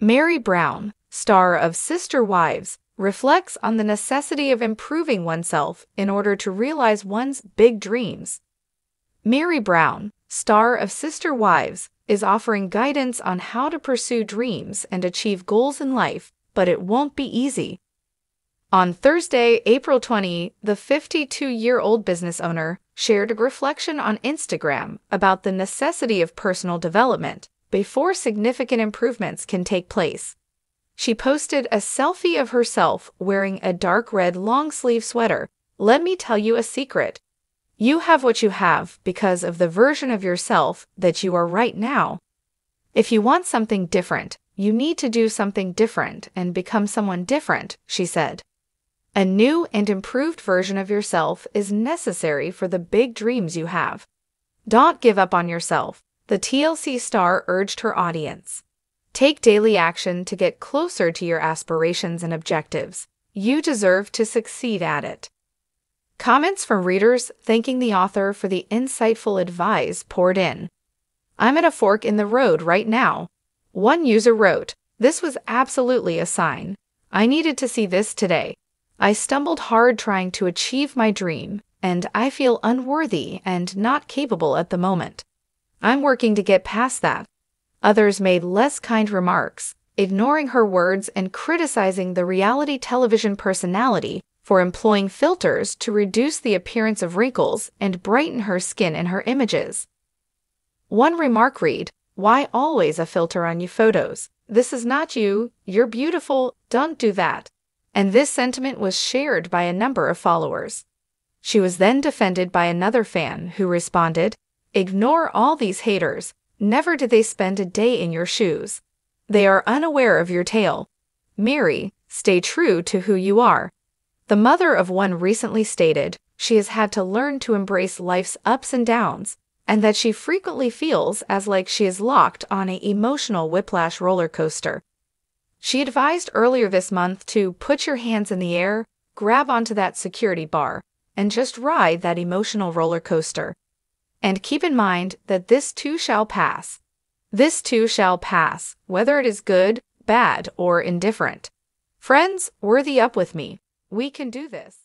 Meri Brown, star of Sister Wives, reflects on the necessity of improving oneself in order to realize one's big dreams. Meri Brown, star of Sister Wives, is offering guidance on how to pursue dreams and achieve goals in life, but it won't be easy. On Thursday, April 20, the 52 year old business owner shared a reflection on Instagram about the necessity of personal development before significant improvements can take place. She posted a selfie of herself wearing a dark red long sleeve sweater. Let me tell you a secret. You have what you have because of the version of yourself that you are right now. If you want something different, you need to do something different and become someone different, she said. A new and improved version of yourself is necessary for the big dreams you have. Don't give up on yourself, the TLC star urged her audience. Take daily action to get closer to your aspirations and objectives. You deserve to succeed at it. Comments from readers thanking the author for the insightful advice poured in. I'm at a fork in the road right now. One user wrote, This was absolutely a sign. I needed to see this today. I stumbled hard trying to achieve my dream, and I feel unworthy and not capable at the moment. I'm working to get past that. Others made less kind remarks, ignoring her words and criticizing the reality television personality for employing filters to reduce the appearance of wrinkles and brighten her skin in her images. One remark read, Why always a filter on your photos? This is not you. You're beautiful. Don't do that and this sentiment was shared by a number of followers. She was then defended by another fan who responded, Ignore all these haters. Never did they spend a day in your shoes. They are unaware of your tale. Meri, stay true to who you are. The mother of one recently stated she has had to learn to embrace life's ups and downs, and that she frequently feels as like she is locked on a emotional whiplash roller coaster. She advised earlier this month to put your hands in the air, grab onto that security bar, and just ride that emotional roller coaster. And keep in mind that this too shall pass. This too shall pass, whether it is good, bad, or indifferent. Friends, worthy up with me. We can do this.